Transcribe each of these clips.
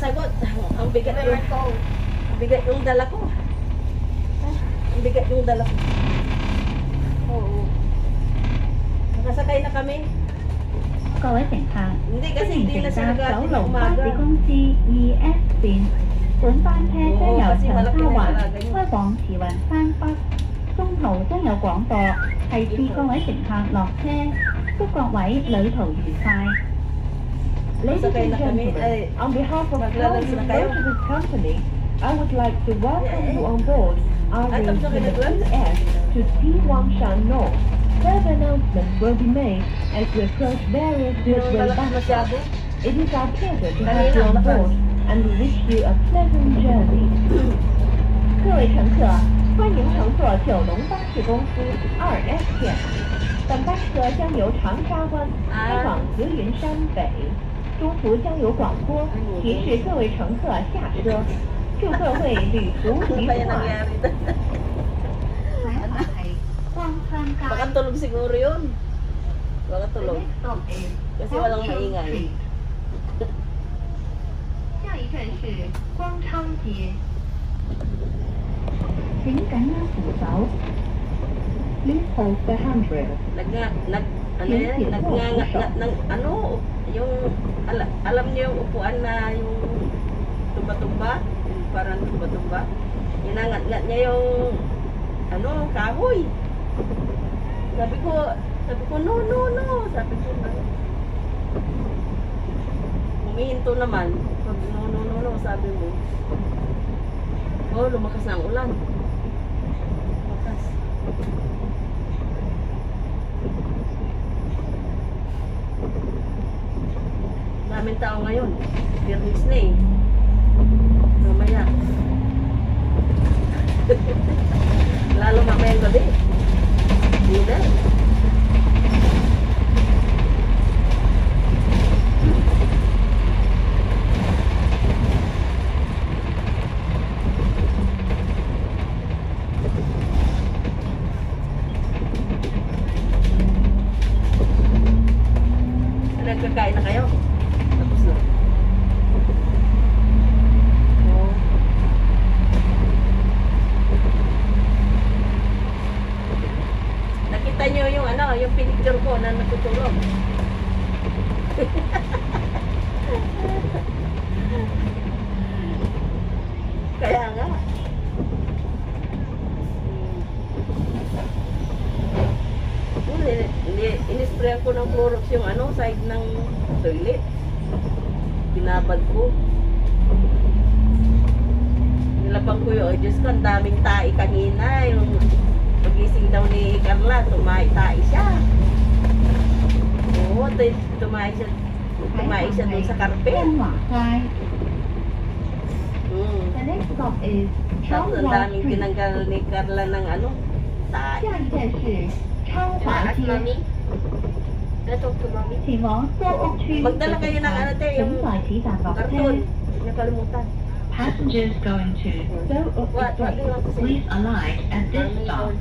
sagot. Ang bigat yung, ang bigat yung dala ko. Ang bigat yung dala ko. Oo. Nakasakay na kami. Có ấy tỉnh thẳng. Hindi kasi hindi na siya nagating ng umaga. Công ty ES Bin. Tuấn Phan Thế Thế Nhậu Thần Tha Quảng, Hoa Quảng Thị Vạn Phan Trung Hậu Thế Nhậu Quảng Tò, Thầy Phi Con ấy tỉnh lọt xe, Chúc con ấy lưỡi thầu dự phai. Ladies Sakay and na kami. gentlemen, Ay, on behalf of maglalabas Cloud na kayo. Motorist Company, I would like to welcome you on board our Ay, tapos na kayo nag-lunch? ES to Tiwangshan North. Further announcements will be made as we approach various Hindi naman gateway malakas bus masyado. stops. It is our pleasure to have Kanina, you on lakas. board and we wish you a pleasant journey. 各位乘客，欢迎乘坐九龙巴士公司二 S 线。本班车将由长沙湾开往慈云山北， 中途将有广播提示各位乘客下车。祝各位旅途 Ano 愉 ba yan 快。 nangyari? 下一站系光昌街。 Baka tulog siguro yun. Baka tulog. Kasi walang maingay. 下一站是光昌街。请紧握扶手。Please hold the handrail. Nag, nag, ano yan? yes, Nag, po, nga, push nga, up. ng, ano, yung, ala, alam niyo yung upuan na yung tumba-tumba? Parang tumba-tumba? Inangat-ngat niya yung, ano, kahoy. Sabi ko, sabi ko, no, no, no. Sabi ko. Humihinto naman. Sabi, no, no, no, no. Sabi mo. Oh, lumakas na ang ulan. Lumakas. Daming tao ngayon. Birnis na eh. Mamaya. Lalo mamayang gabi. Hindi na. 下一站是昌华 a 区准 passengers going to solve the storm please align and then we go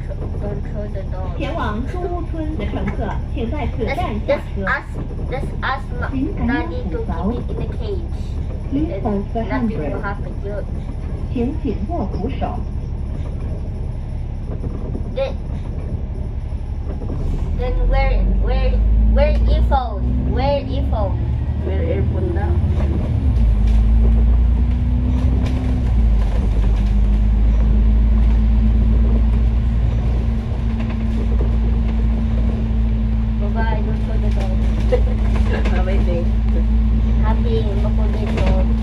前往朱屋村的乘客请在此站下车请感应鼓噪请紧握扶手 Then, then where, where, where iPhone? Where iPhone? Where iPhone now? Bye-bye, don't Happy, don't.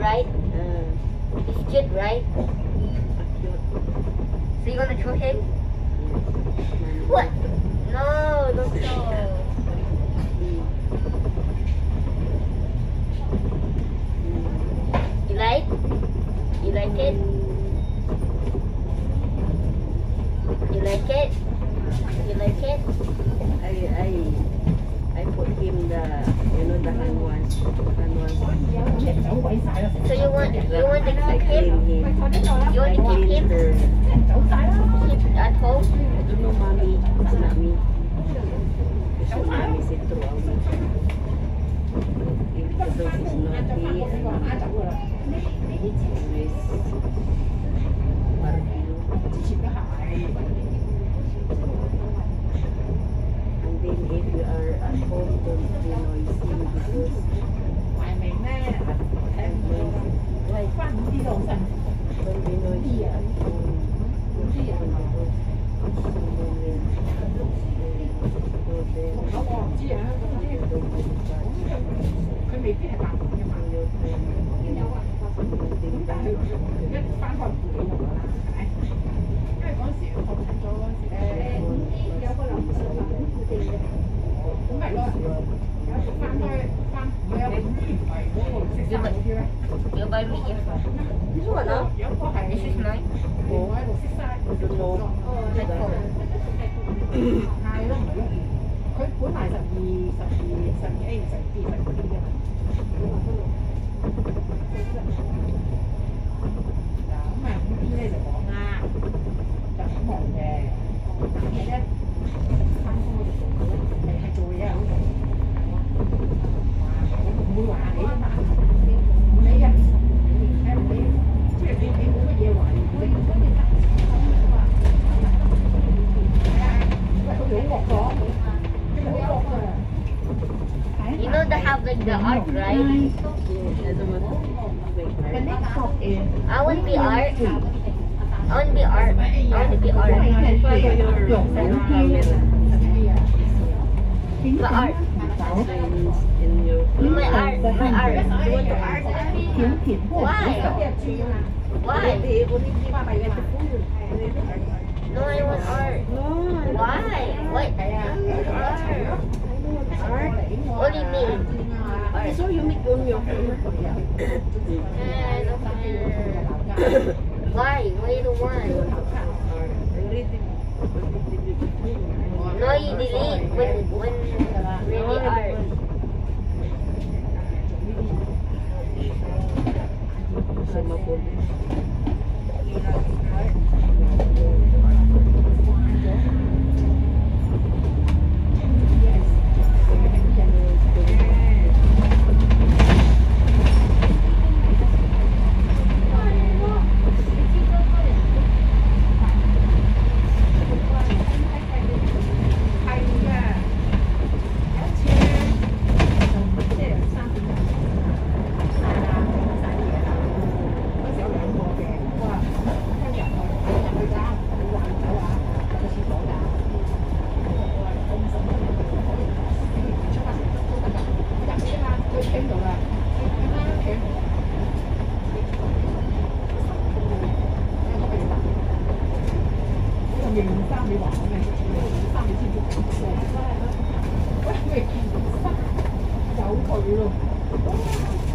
Right? Ah, He's cute, right? So you wanna show him? What? No, don't show. You like? You like it? I I put him the you know the hand one hand one So you want you want to keep him? You want to keep him? Keep at home? Know mommy it's not me because mommy sit through all me if the dog is naughty and always argue And then if you are at home, don't be noisy because 麗君呢啲都好辛苦，佢啲人。總之，人哋。我唔知，香。佢未必係白人嘅朋友。我有文化程度，點解？一返去，自己就話啦。因為嗰時，學緊咗嗰時呢，有個林書。Your baby gift. This one, huh? This is mine. Oh, I was inside. Oh, that's cool. นายเรื่องเหมือนเขาพูดหมายสัตว์มีสัตว์มีสัตว์มีไอ้สัตว์ปีสัตว์ปีเนี่ยแล้วมันพี่เลยจะบอกงาจากหมองแดงเนี่ยทำให้ตัวใหญ่ You know they have like the art, right? I want art. I want art. I want art. Art. My art, my art. Hmm? You want the art? Why? Why? No, I want art. Why? What? Art. What do you mean? Art. So you make on your phone. Why? Why the one? No, you delete when when really art. ক্ষমা করবে। Oh, my God.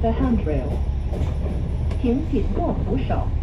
The handrail。请紧握扶手。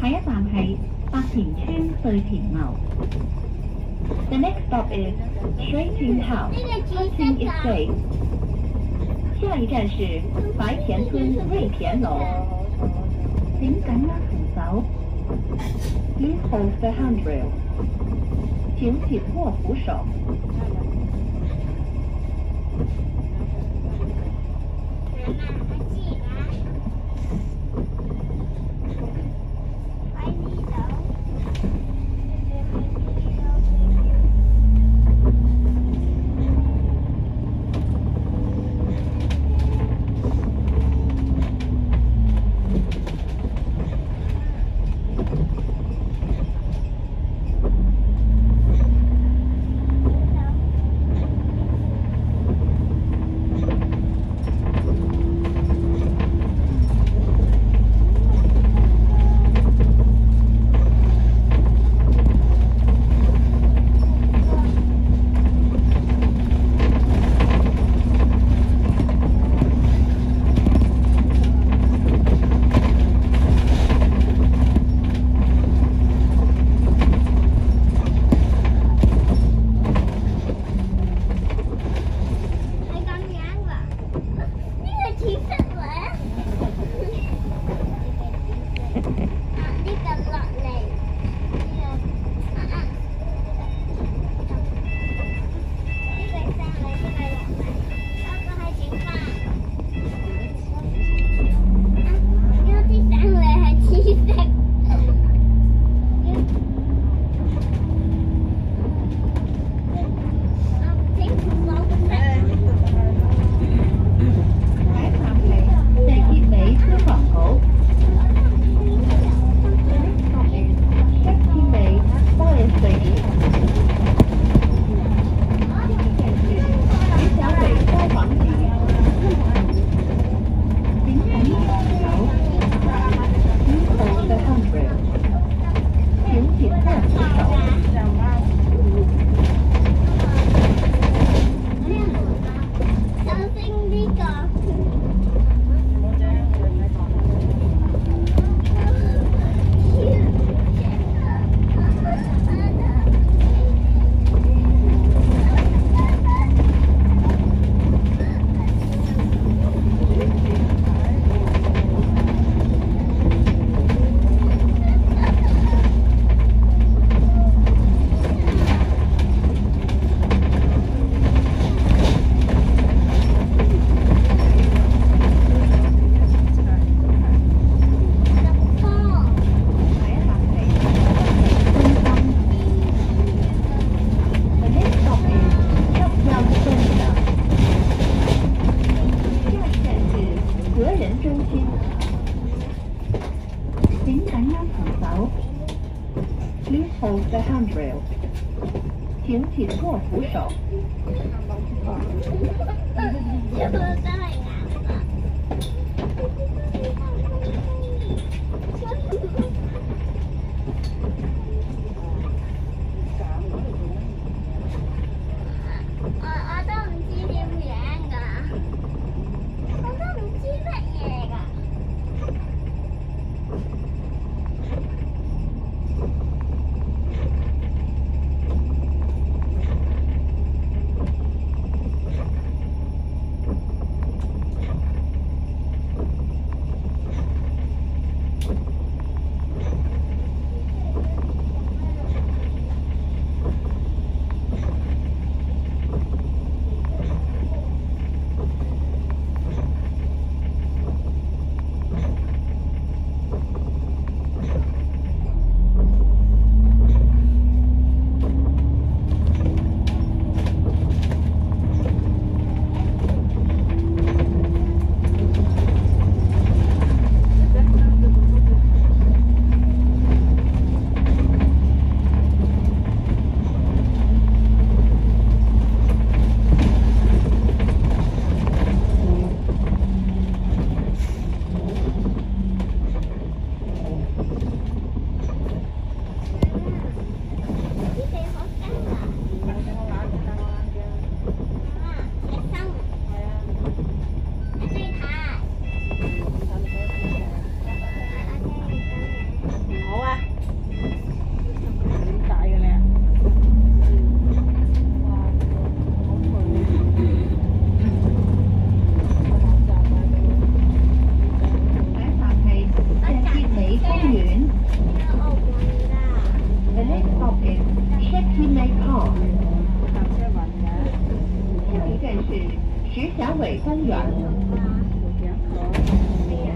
下一站系白田村翠田楼。The next stop is 水田桥。Station is safe。下一站是白田村瑞田楼。请紧握扶手。Please hold the handrail。请紧握扶手。We.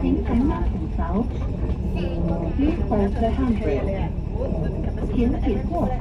请紧握扶手，扶好嘅 handrail，请紧握扶。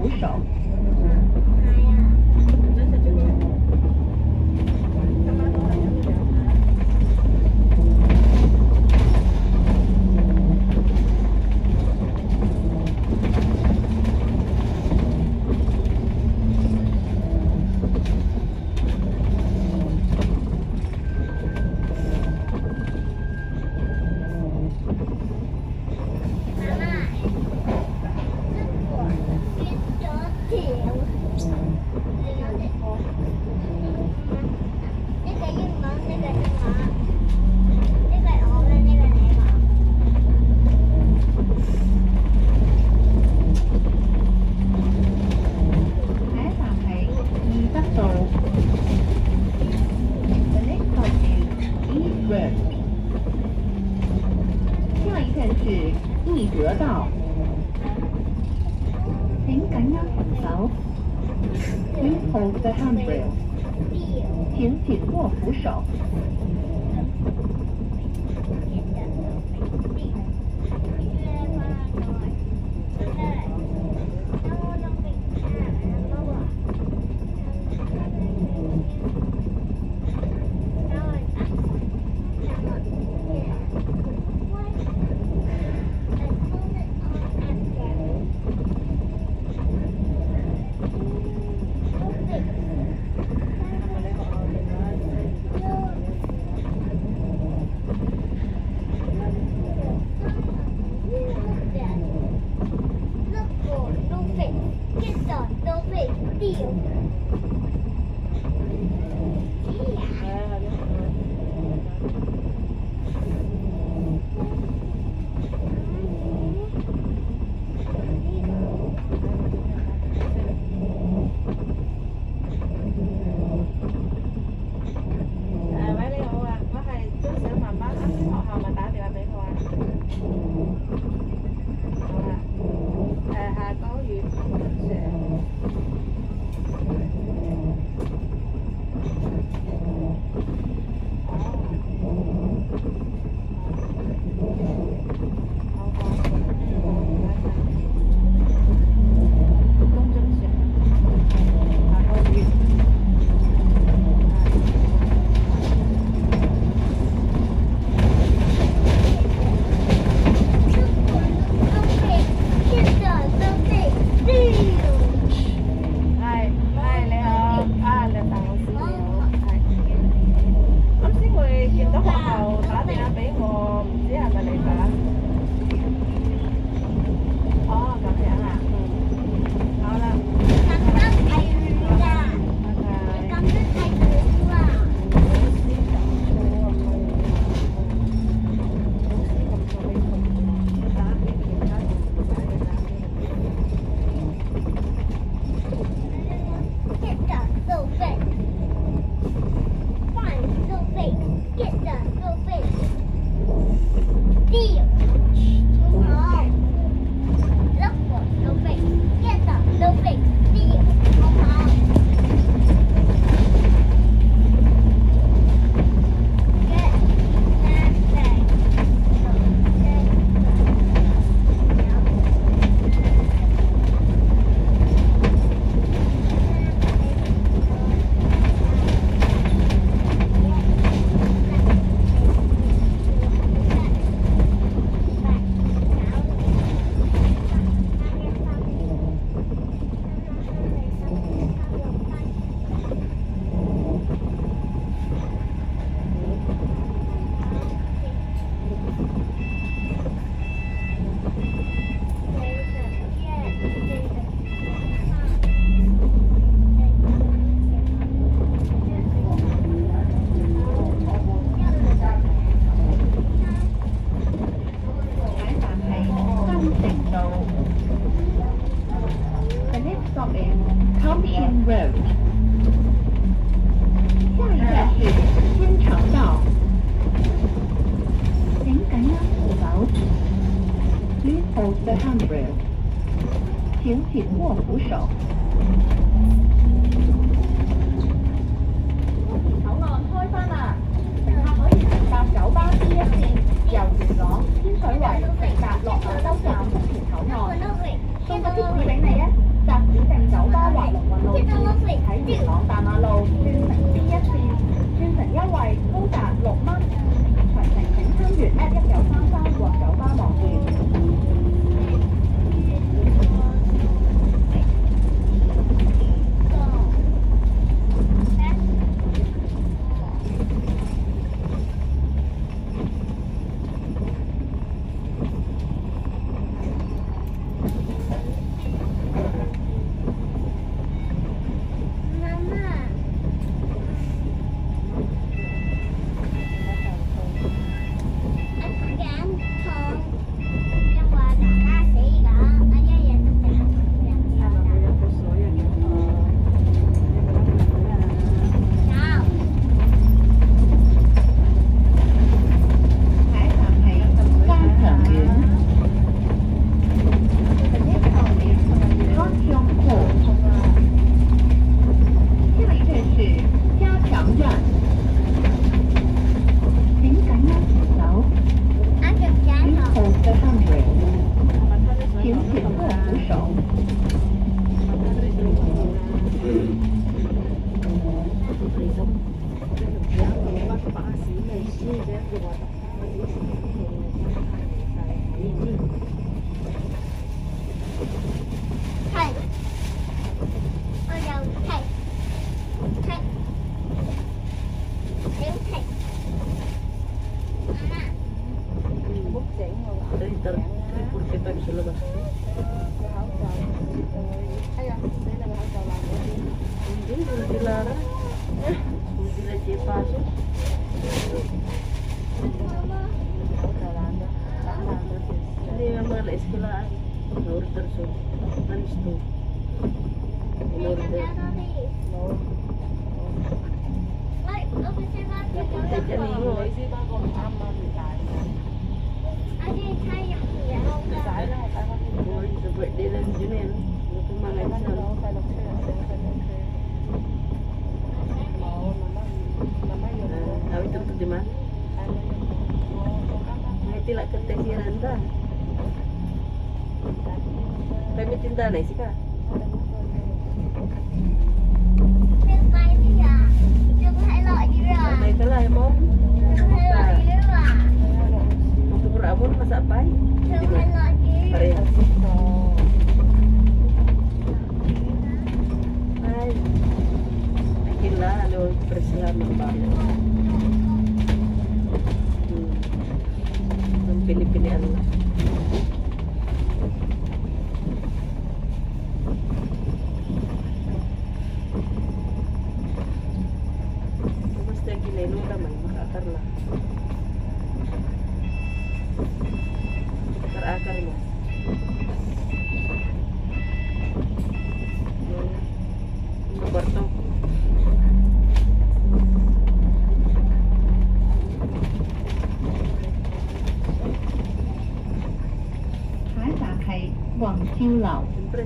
The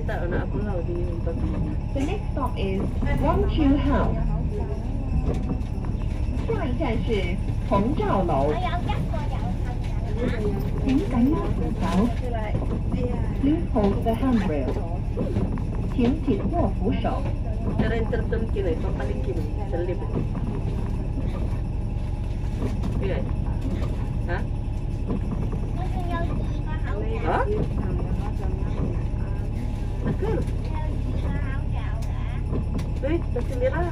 next stop is One Chu House. 下一站是红照楼。請緊握扶手，Please hold the handrail. Hả? ke? Eh, dasi merah.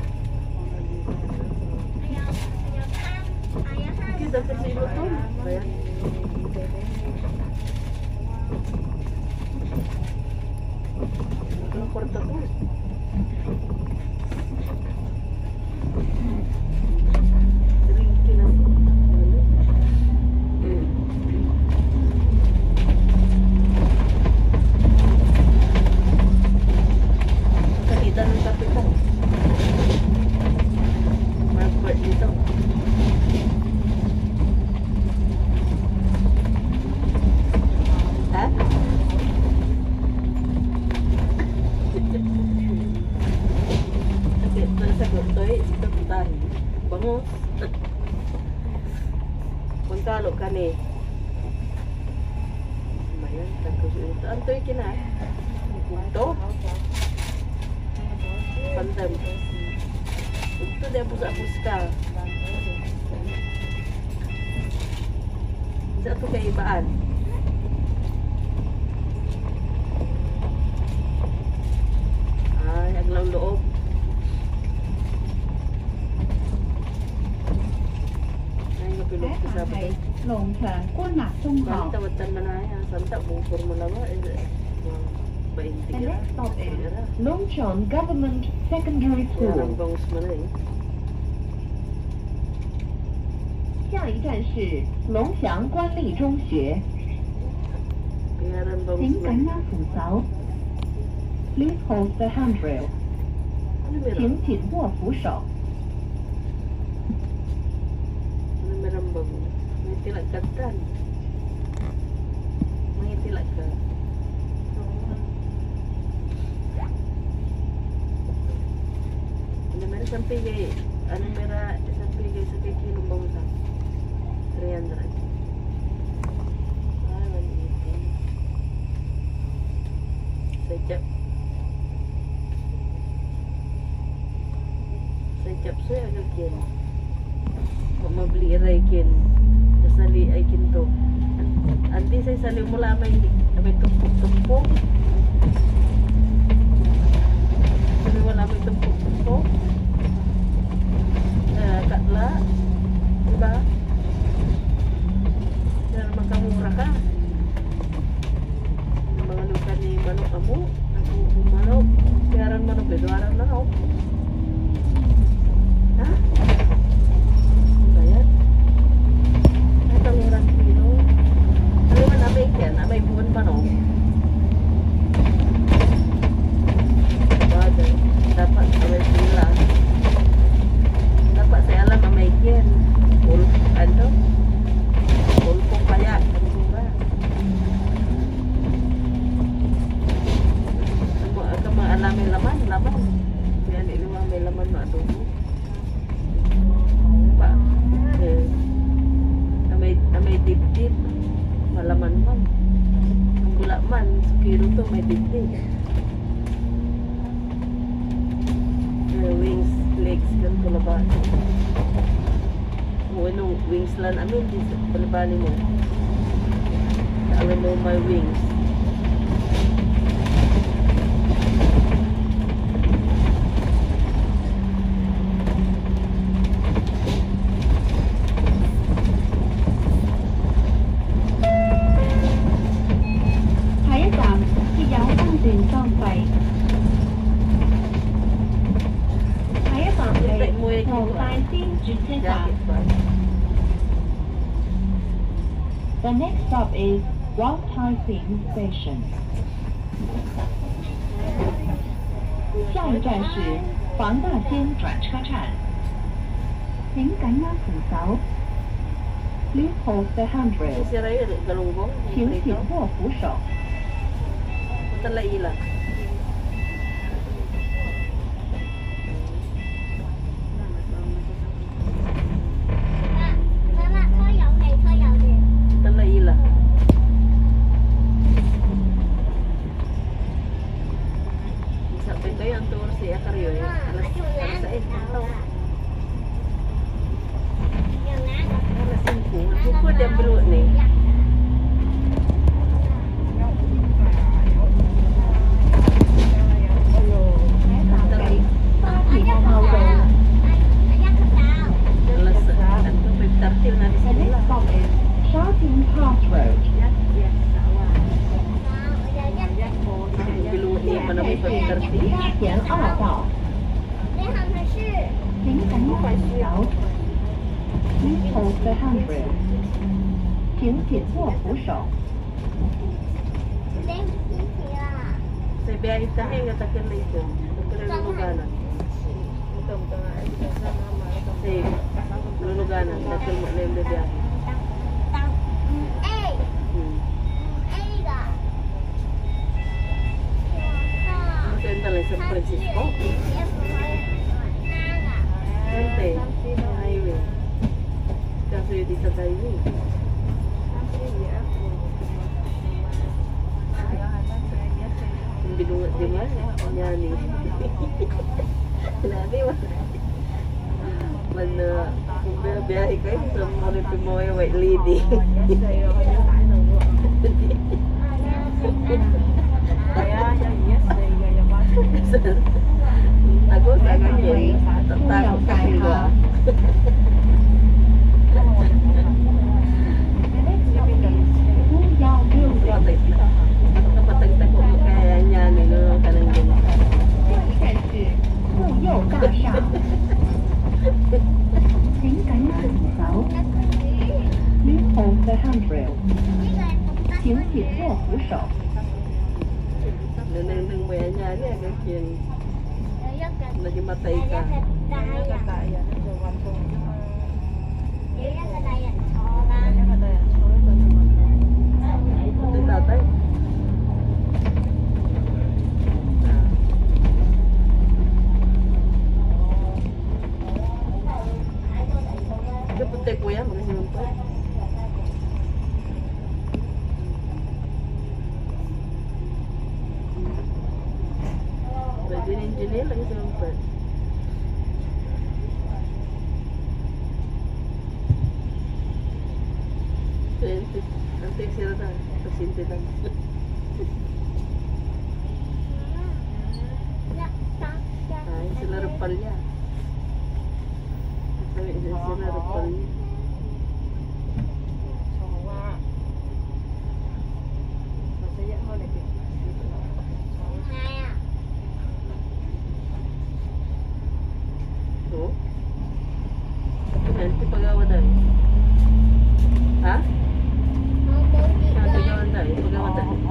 kita dasi biru tu. Ayah. Ini kurta tu. macam Itu dia pusat pusat Satu keibaan. Long, long, long, long, long, long, long, long, long, long, long, long, long, long, long, ha. Santa bukor mo lang ha. Bain The tiga. next stop is Tiga. Longchon Government Secondary Kaya lang School。 bangus mo na eh. 下一站是龙翔官立中学。 Kaya lang bangus chính mo. cánh nam phủ sáu Please hold the handrail Ano meron? 请紧握扶手 Ano meron bangus? May tilak ka tan. May tilak ka. isang pigay, ano mera, isang pigay sa kikilo bangsa. 300. Ay, 180. Sechap. Sechap sa'yo, ano, agad kin. Mabli iray kin. Tapos nali ay kin to. Anti sa'yo salim mo lamay, may tumpok-tumpok. Sabi wala may tumpok-tumpok. dekat lah Cuba Jangan makan murah kan? Mengandungkan ni mana kamu Aku mana Sekarang mana boleh doa orang nak Hah? Bayar. Atau murah Kalau nak baik ya, nak baik pun panok yan. Ul, ano? Ulpong kaya. ulan. I mean, this balibali mo. Ano, The alam my wings. 下一站是黄大仙转车站請緊握扶手 Please hold the handrail Si Ray, galunggong. 請緊 Dito. 握扶手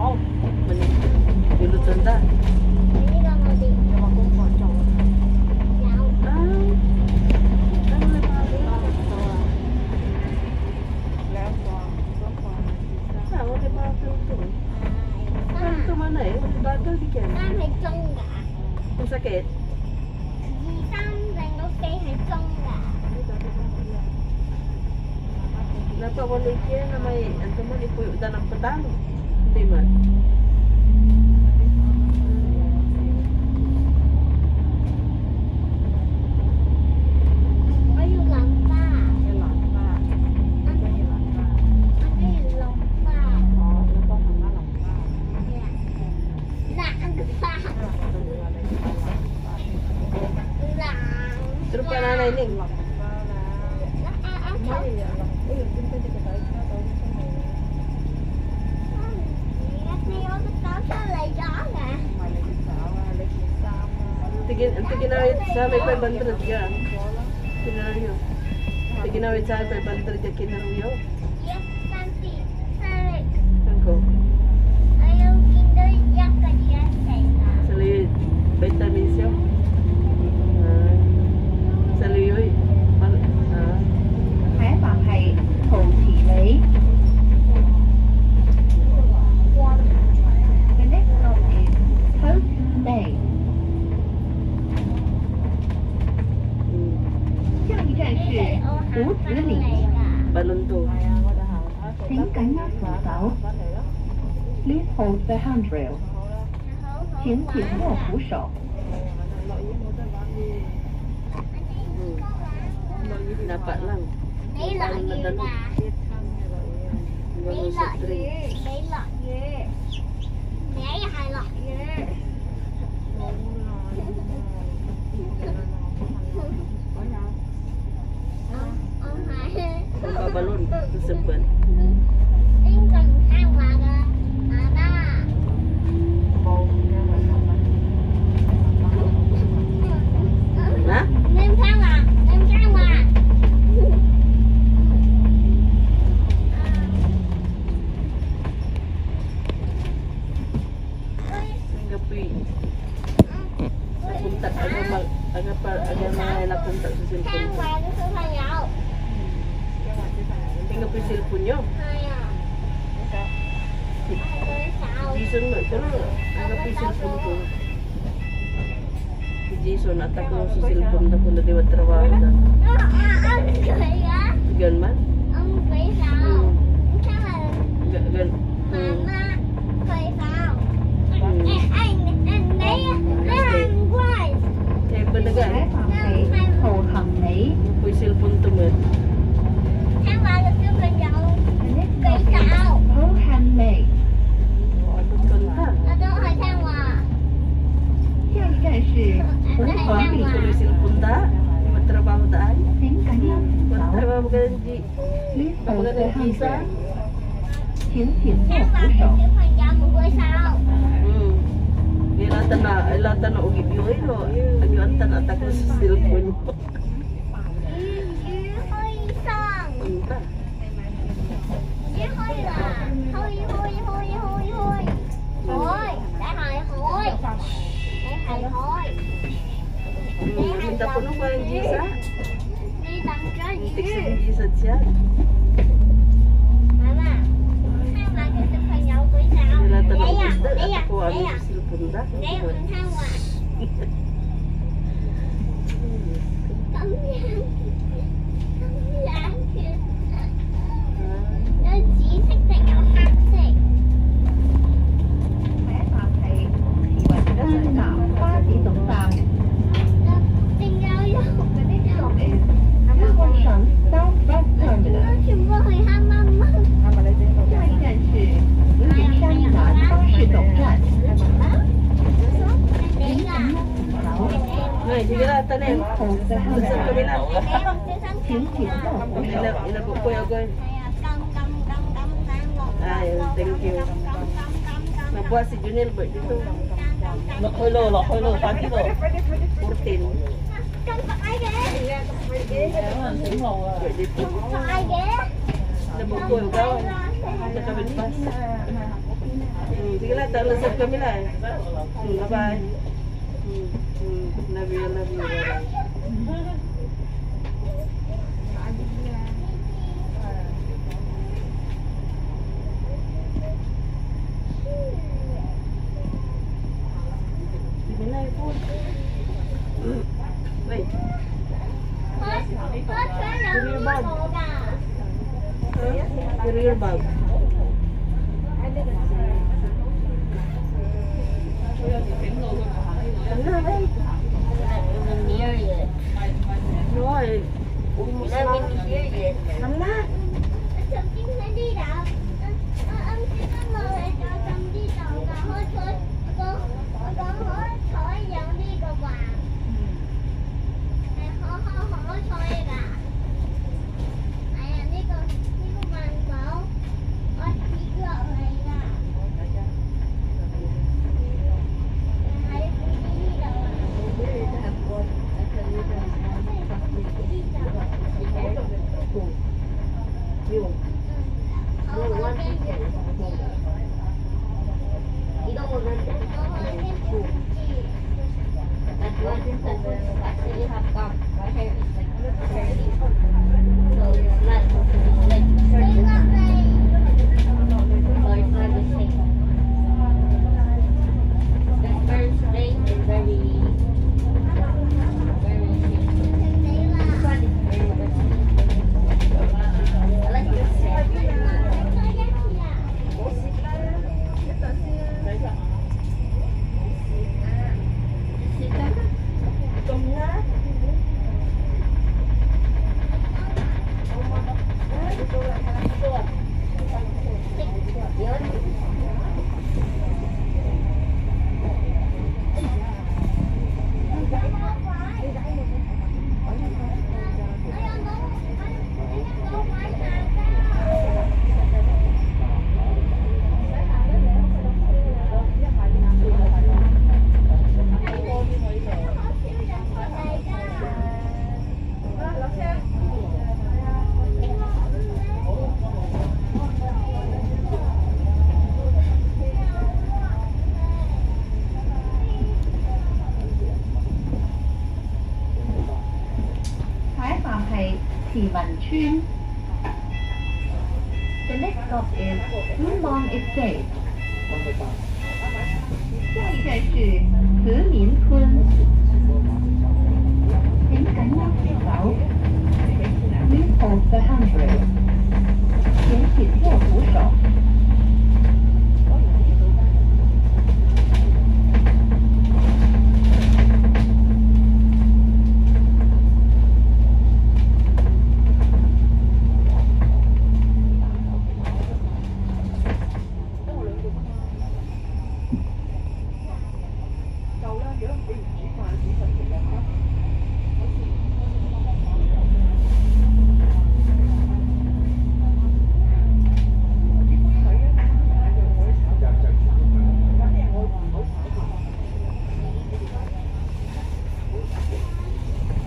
Oh, mali. Dulutan da. cánh khóa báo. Please hold the handrail. 请紧握扶手。Dapat lang. May lot year na. May lot year. May lot year. May high lot year. Bapak balon tersebut. nó đây hàng giá hiến. Hiến thổ của cháu ừ. vì là tên là là tên là ổ kịp rồi. Anh anh tên là ừ, ta. Có sự quân Đi tặng trái chứ Đi tặng trái chứ Nila tanong isda at ako ano sa silpunda. Kamulang. Kamulang. Ay, sige lang, tanin. Gusto kami lang. Inabok po yung gawin. Ay, thank you. buat si Junel ba dito? Nakulo, nakulo. Pati to? 14. Pwede po yung gawin. Inabok po yung gawin. Nakabinpas. Sige lang, tanasap kami lang. Bye. love you, I love you. Bye-bye.